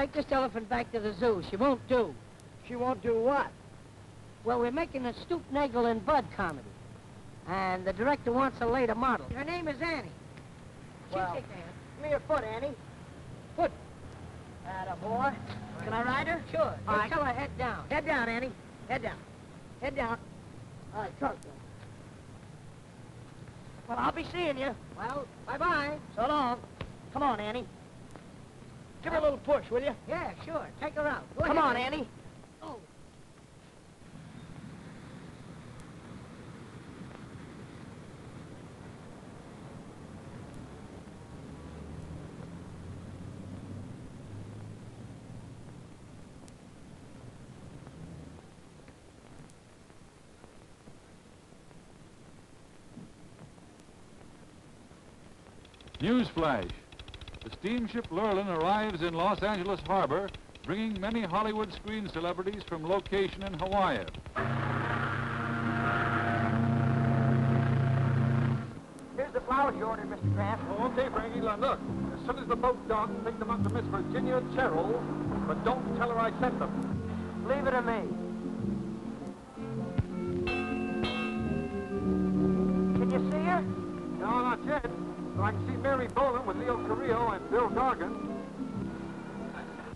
take this elephant back to the zoo. She won't do. She won't do what? Well, we're making a Stoop Nagel and Bud comedy. And the director wants a later model. Her name is Annie. Well. Give me your foot, Annie. Foot. Atta boy. Can I ride her? Sure. All right. Tell her head down. Head down, Annie. Head down. Head down. All right, down. Well, I'll be seeing you. Well, bye-bye. So long. Come on, Annie. Give her a little push, will you? Yeah, sure. Take her out. Go Come ahead. on, Annie. Oh. Newsflash. The steamship Lurline arrives in Los Angeles Harbor, bringing many Hollywood screen celebrities from location in Hawaii. Here's the flowers you ordered, Mr. Kraft. Oh, okay, Frankie. Now, look, as soon as the boat docks, take them up to Miss Virginia Cherrill, but don't tell her I sent them. Leave it to me. Can you see her? No, not yet. I can see Mary Boland with Leo Carrillo and Bill Gargan.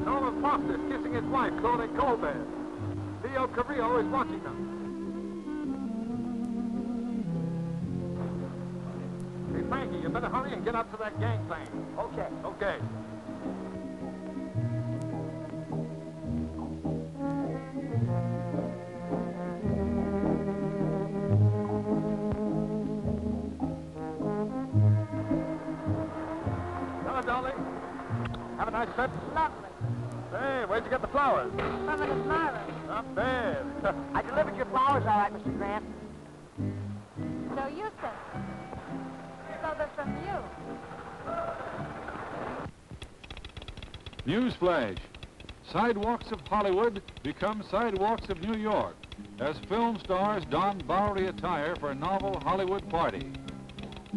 Norman Foster kissing his wife, Claudette Colbert. Leo Carrillo is watching them. Hey, Frankie, you better hurry and get up to that gangplank. Okay. Okay. Nice trip. Lovely. Hey, where'd you get the flowers? Some of the flowers. Not bad. I delivered your flowers all right, Mr. Grant. So you sent. So they're from you. Newsflash. Sidewalks of Hollywood become sidewalks of New York as film stars don Bowery attire for a novel Hollywood party.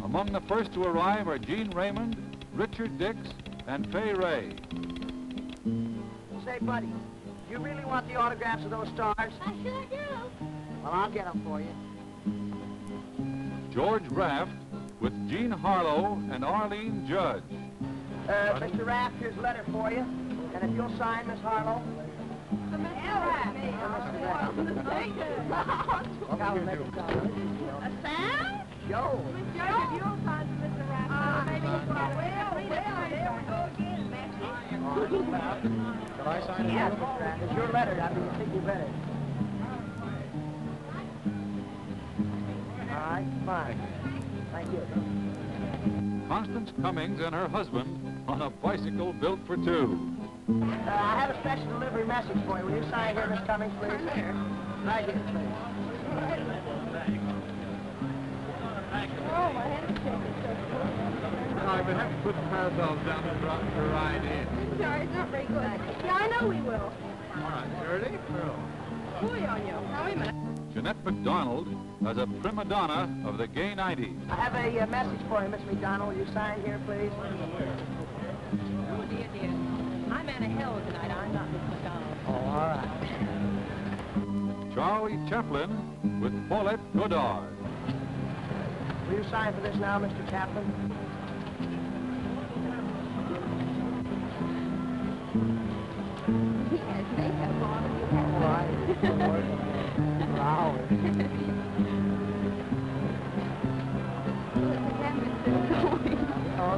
Among the first to arrive are Gene Raymond, Richard Dix, and Fay Wray. Say, buddy, you really want the autographs of those stars? I sure do. Well, I'll get them for you. George Raft with Jean Harlow and Arline Judge. Uh, Mr. Raft, here's a letter for you. And if you'll sign, Miss Harlow. For Mr. Raft. Look out, make it sound. A sound? Yo. George, if you'll sign Shall I sign it? Yes, Mr. It's your letter. I mean, you think you better. All right, fine. Thank you. Constance Cummings and her husband on a bicycle built for two. Uh, I have a special delivery message for you. Will you sign here, Miss Cummings, please? Right here. Right here, please. Oh, my hand's shaking so I would have to put the parasols down and drop the ride in. Sorry, it's not very good. Yeah, I know we will. All right, you ready? Boy on you. Now, wait a minute. Jeanette MacDonald as a prima donna of the gay 90s. I have a uh, message for you, Miss MacDonald. Will you sign here, please? Oh, dear, dear. I'm Anna Held tonight. I'm not Miss MacDonald. Oh, all right. Charlie Chaplin with Paulette Goddard. Will you sign for this now, Mr. Chaplin?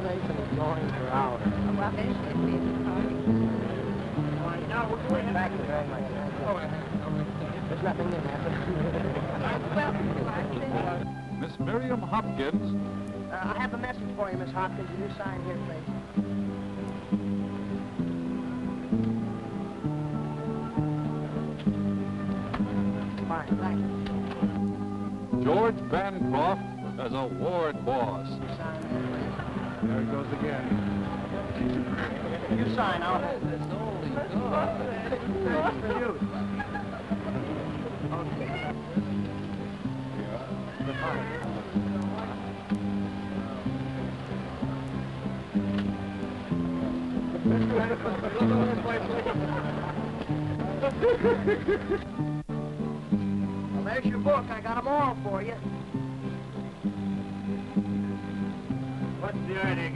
They've been going for hours. Well, there's the baby party. No, we're going back to very much. There's nothing in there. Welcome to our city. Miss Miriam Hopkins Uh, I have a message for you, Miss Hopkins. Will you sign here, please? Fine, thank you. George Bancroft as a ward boss. There it goes again. You sign, I'll hold this. For you. Well, there's your book. I got 'em all for you. What's